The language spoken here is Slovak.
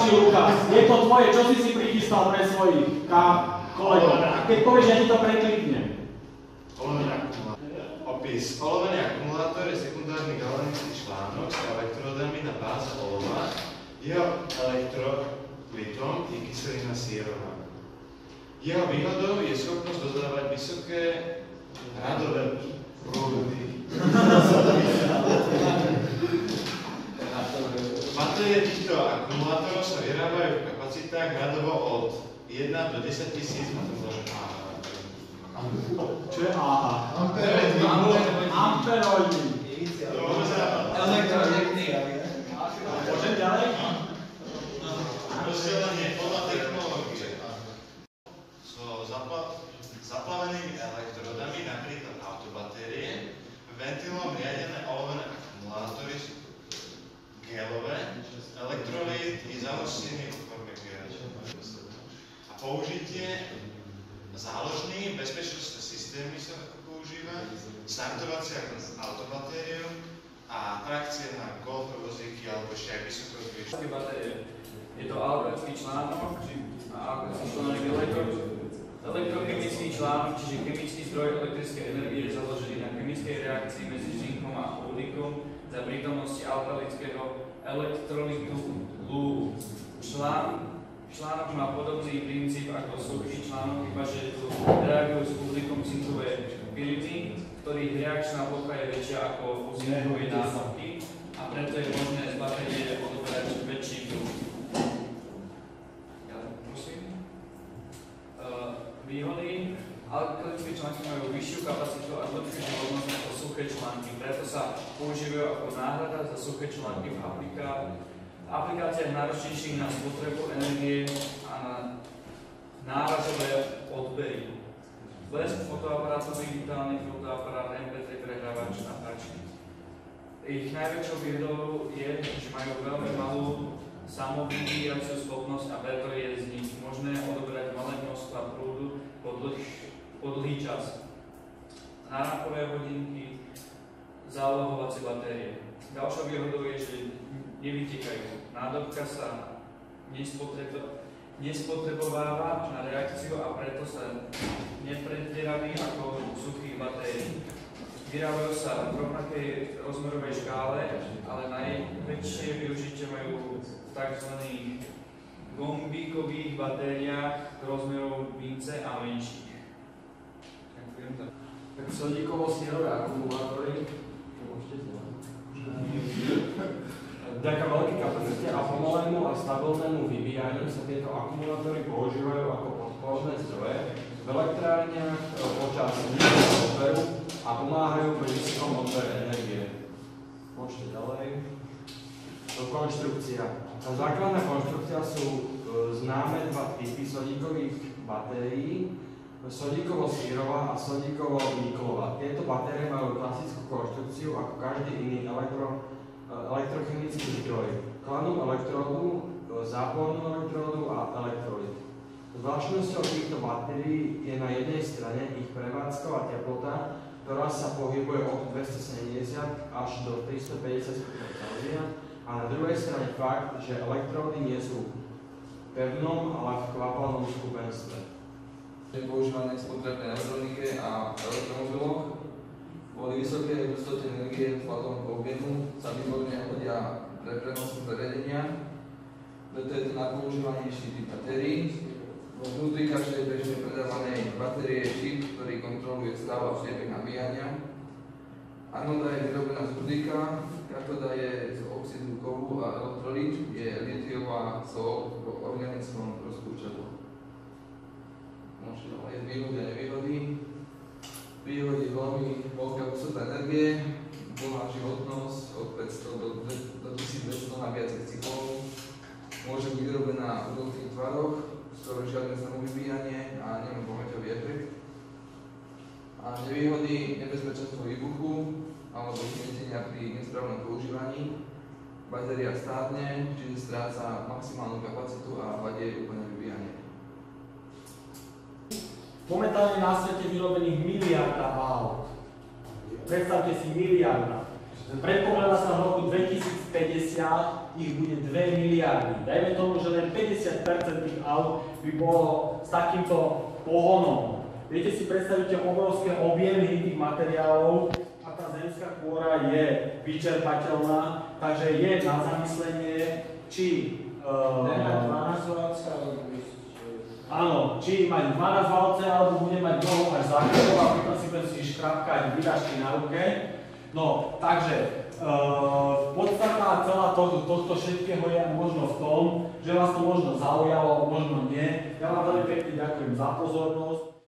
Páči, Lukas, je to tvoje, čo si si prichystal pre svojich kolegov? A keď povieš, ja ti to prekliknem. Opis. Olovený akumulátor je sekundárny galvanický článok s elektrodami na báze olova. Jeho elektrolitom je kyselina sírová. Jeho výhodou je schopnosť dodávať vysoké radové prúdy. Batérie týchto akumulátorov sa vyrábajú v kapacitách radovo od 1 do 10 tisíc Čo je AHA? Amperoidy. Môžem ďalej? Rozdelenie podľa technológie. So zapla- zaplavenými elektrodami, napríklad autobatérie, ventilom riadené olovené akumulátory sú gelové, elektrolít i založený vo forme gel. A použitie záložný bezpečnostné systémy sa používa, startovacia autobatériu a trakcie na golfové vozíky alebo ešte aj vysoko. Je to alkalický článok, či alkalický článok elektro, elektrochemický článok, čiže chemický zdroj elektrickej energie je založený na chemickej reakcii medzi zinkom a uhlikom za prítomnosti alkalického elektrolitu lúhu. Člán, článok má podobný princíp ako suchý článok, iba že tu reagujú s uhlíkom zinkové filmy, ktorých reakčná plocha je väčšia ako u násobky a preto je možné z batérie odobrať väčší prúd. Ja prosím. Uh, výhody. Alkalické články majú vyššiu kapacitu a lepšiu životnosť ako suché články, preto sa používajú ako náhrada za suché články v apliká- aplikáciách náročnejších na spotrebu energie a na nárazové odbery. Blesk fotoaparátu, digitálny fotoaparát, MP3 prehrávač a páčky. Ich najväčšou výhodou je, že majú veľmi malú samovybíjaciu schopnosť a preto je z nich nevytekajú. Nádobka sa nespotrebo, nespotrebováva na reakciu a preto sa nepredierami ako suchých batérií. Vyrábajú sa v rovnakej rozmerovej škále, ale najväčšie využitie majú v tzv. gombíkových batériách rozmerov mince a menších. Ďakujem za Tak sodíkovo-sierové akumulátory, čo môžete znať. Vďaka veľkej kapacite a stabilnému vyvíjaniu sa tieto akumulátory používajú ako podporné zdroje v elektrárniach e, počas nízkeho odberu a pomáhajú pri vysokom odbere energie. Môžete ďalej. To konštrukcia. Tá základná konštrukcia sú e, známe dva typy sodíkových batérií, sodíkovo-sírová a sodíkovo-niklová. Tieto batérie majú klasickú konštrukciu ako každý iný elektro, e, elektrochemický zdroj. Kladnú elektródu, zápornú elektródu a elektrolit. Zvláštnosťou týchto batérií je na jednej strane ich prevádzková teplota, ktorá sa pohybuje od 270 až do 350 stupňov a na druhej strane fakt, že elektródy nie sú v pevnom, ale v kvapalnom skupenstve. je používané v spotrebnej elektronike a elektromobiloch. Kvôli vysokej hustote energie v atomovom objemu sa výborne hodia pre prenos zariadenia. Preto je to najpoužívanejší typ batérií. Vo vnútri každej bežne predávanej batérie je čip, ktorý kontroluje stav a priebeh nabíjania. Anoda je vyrobená z hudíka, katoda je z oxidu kovu a elektrolit je litiová sol v organickom rozpúšťadle. Môžete ďalej výhody a nevýhody. Výhody veľmi veľká hustota energie, dlhá životnosť od 500 do, do 1200 na viacej cyklov. Môže byť vyrobená v rôznych tvaroch, skoro žiadne samovybíjanie a nemá pamäťový efekt. A nevýhody nebezpečenstvo výbuchu alebo znietenia pri nesprávnom používaní. Batéria stárne, čiže stráca maximálnu kapacitu a vadie úplne vybíjanie. Momentálne na svete vyrobených miliarda aut. Predstavte si miliarda. Predpokladá sa v roku 2050 ich bude 2 miliardy. Dajme tomu, že len 50% tých aut by bolo s takýmto pohonom. Viete si predstaviť tie obrovské objemy tých materiálov a tá zemská kôra je vyčerpateľná, takže je na zamyslenie, či uh, Áno, či mať 12 valce, alebo bude mať dlho až základov a pritom si bude si škrapkať vydačky na ruke. No, takže uh, podstatná celá tohto, tohto všetkého je možno v tom, že vás to možno zaujalo, možno nie. Ja vám veľmi pekne ďakujem za pozornosť.